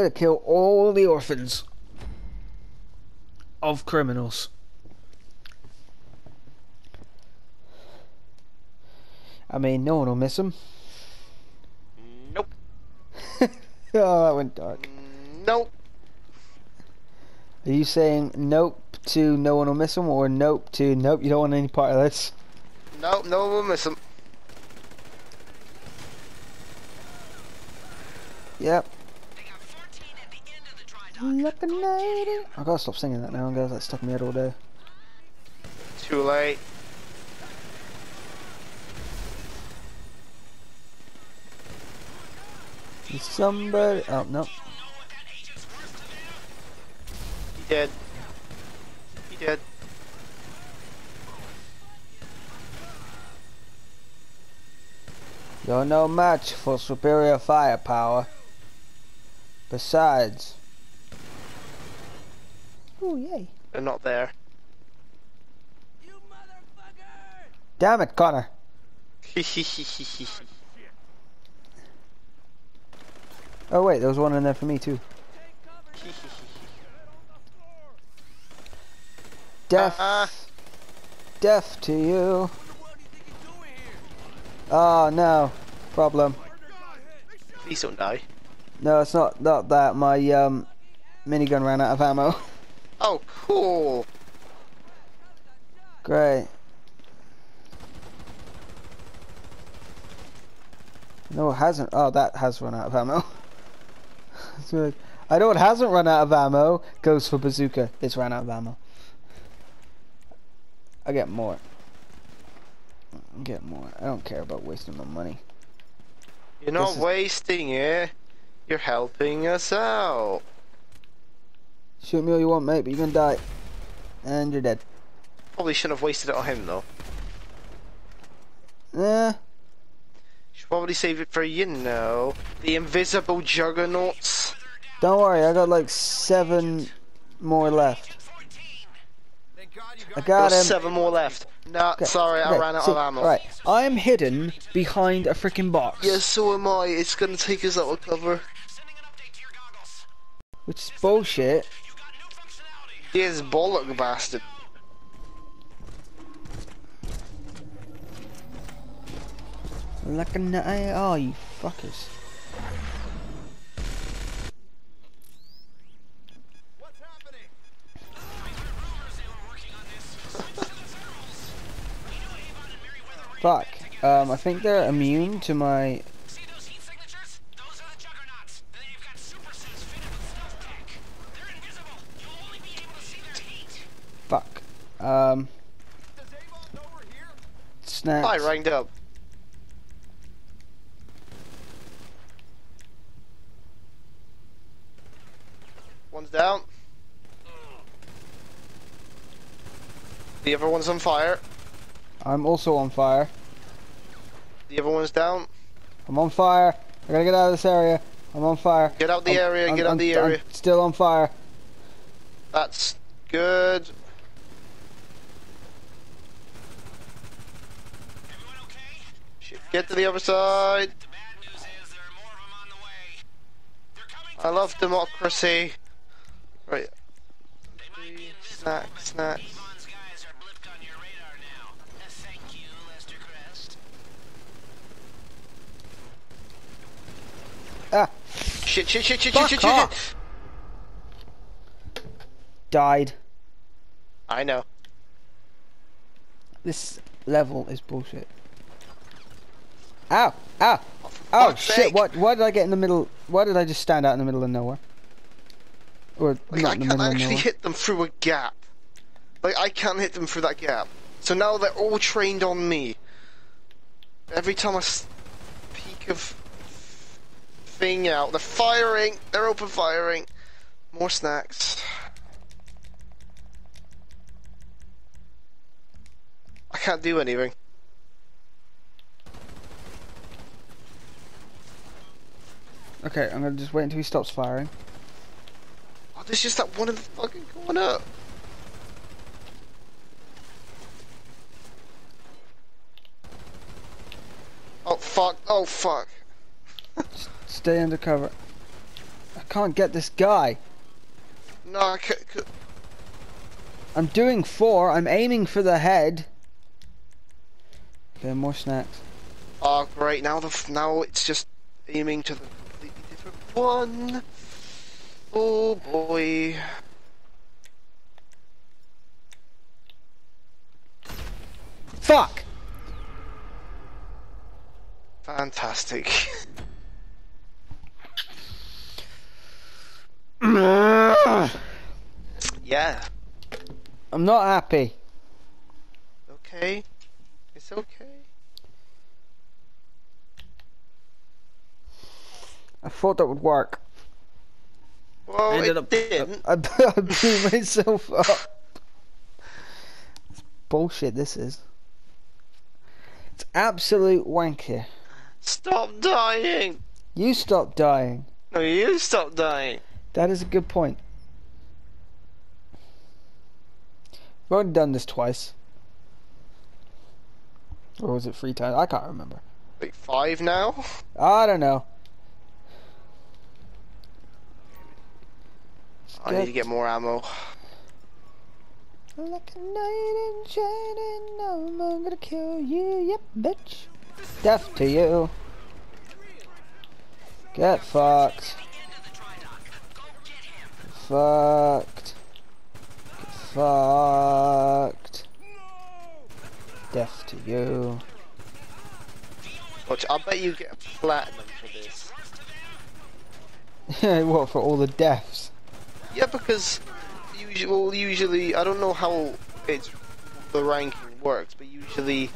gonna kill all the orphans of criminals. I mean, no one will miss them. Nope. oh, that went dark. Nope. Are you saying nope to no one will miss them, or nope to nope, you don't want any part of this? Nope, no one will miss him. Yep. They got 14 at the end of the dry dock. Looking lady. I gotta stop singing that now, I'm gonna that stuck in my head all day. Too late. Is somebody. Oh, no. He did. He did. You're no match for superior firepower. Besides. Oh, yay. They're not there. Damn it, Connor. Oh, wait, there was one in there for me, too. Death. Uh-uh. Death to you. Oh, no. Problem. Please don't die. No, it's not, not that. My um, minigun ran out of ammo. Oh, cool. Great. No, it hasn't. Oh, that has run out of ammo. I know it hasn't run out of ammo. Goes for bazooka. It's ran out of ammo. I get more. I get more. I don't care about wasting my money. You're not This wasting it. You're helping us out. Shoot me all you want, mate, but you're gonna die. And you're dead. Probably shouldn't have wasted it on him though. Eh. Should probably save it for you know the invisible juggernauts. Don't worry, I got like seven more left. I got him. seven more left. Nah, Okay, sorry, I okay, ran out see, of ammo. Right, I'm hidden behind a freaking box. Yeah, so am I. It's gonna take us out of cover. Sending an update to your goggles. Which is bullshit. You got new functionality. This bollock bastard. Like a nut. Oh, you fuckers. Fuck. Um, I think they're immune to my. Um. Snacks. I ranged up. One's down. The other one's on fire. I'm also on fire. The other one's down. I'm on fire. I gotta get out of this area. I'm on fire. Get out the I'm- area, I'm- get out I'm- the area. still on fire. That's good. Everyone okay? Shit, Get to the other side. The bad news is there are more of them on the way. They're coming I love democracy. Right. They might be invisible, Snack, snack. Avon's guys are blipped on your radar now. Thank you, Lester Crest. Ah, Shit, shit, shit, shit, Fuck shit, shit, shit. off. died. I know. This level is bullshit. Ow! Ow! Oh shit! sake. What? Why did I get in the middle? Why did I just stand out in the middle of nowhere? Or Like, I can't actually hit them through a gap. Like, I can't hit them through that gap. So now they're all trained on me. Every time I peek of thing out, they're firing. They're open firing. More snacks. I can't do anything. Okay, I'm gonna just wait until he stops firing. Oh, there's just that one in the fucking corner. Oh fuck! Oh fuck! Stay under cover. I can't get this guy. No, I can't... I'm doing four. I'm aiming for the head. Okay, more snacks. Oh, great. Now the f- now it's just aiming to the one. Oh boy. Fuck! Fantastic. Yeah. I'm not happy. Okay. It's okay. I thought that would work. Well, I ended it up. Uh, didn't. I, I blew myself up. It's bullshit. This is. It's absolute wanker. Stop dying. You stop dying. No, you stop dying. That is a good point. We've already done this twice. Or was it three times? I can't remember. Wait, five now? I don't know. I need to get more ammo. Like a knight in shining, I'm gonna kill you, yep, bitch. Death to you. Get fucked. Get fucked. Get fucked. Death to you. Watch, I bet you get a platinum for this. what for all the deaths? Yeah, because usually, well, usually I don't know how it's the ranking works, but usually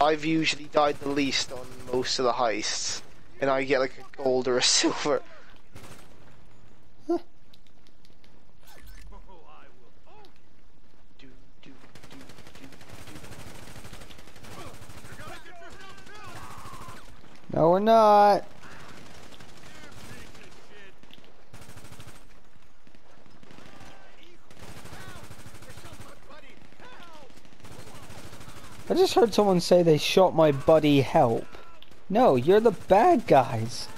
I've usually died the least on most of the heists, and I get like a gold or a silver. No, we're not. I just heard someone say they shot my buddy help. No, you're the bad guys.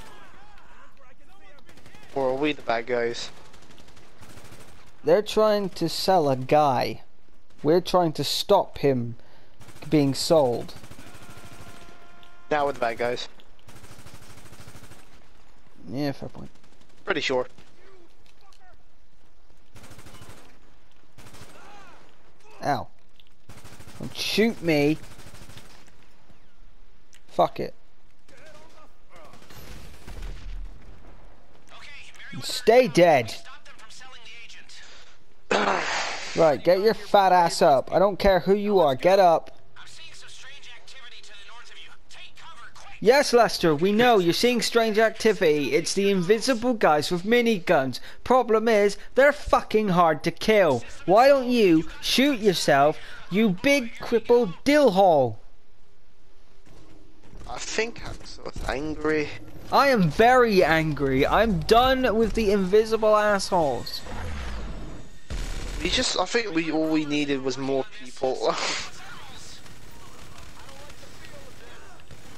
Or are we the bad guys? They're trying to sell a guy. We're trying to stop him being sold. Now we're the bad guys. Yeah, fair point. Pretty sure. Ow. Don't shoot me. Fuck it. Stay dead. Right, get your fat ass up. I don't care who you are. Get up. Yes, Lester, we know you're seeing strange activity. It's the invisible guys with miniguns. Problem is, they're fucking hard to kill. Why don't you shoot yourself, you big crippled dillhole? I think I'm sort of angry. I am very angry. I'm done with the invisible assholes. We just, I think we all we needed was more people. well, that was easy. Avon's army is in the building and outside it too. Look out! See those heat signatures?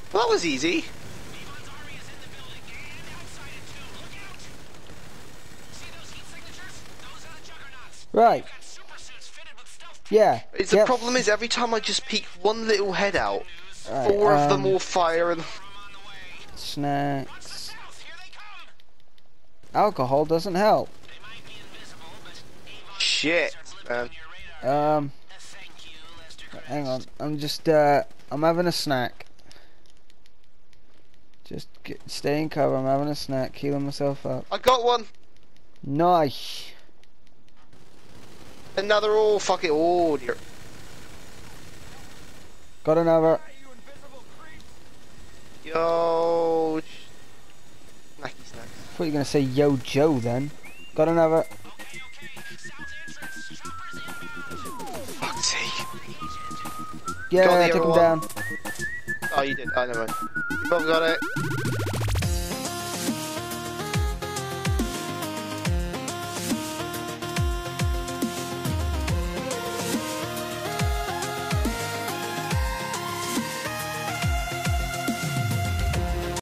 Those are the juggernauts. Right, Got super suits fitted with stealth tech. yeah. It's the problem is every time I just peek one little head out, Right, four of them um, all fire and From on the way. Snacks. South, here they come. Alcohol doesn't help. They might be invisible, but Avon shit, man. on your radar. Um, Thank you, Lester hang on. I'm just, uh, I'm having a snack. Get, stay in cover. I'm having a snack, healing myself up. I got one, Nice. and now they're all. Oh, oh dear. Got another. Yo. Snacky snacks. thought you were gonna say Yo Joe then. Got another. Okay, okay. South answers. Choppers in. Fuck's sake. Yeah, the take him other down. Oh, you did. Oh, never mind. Both got it.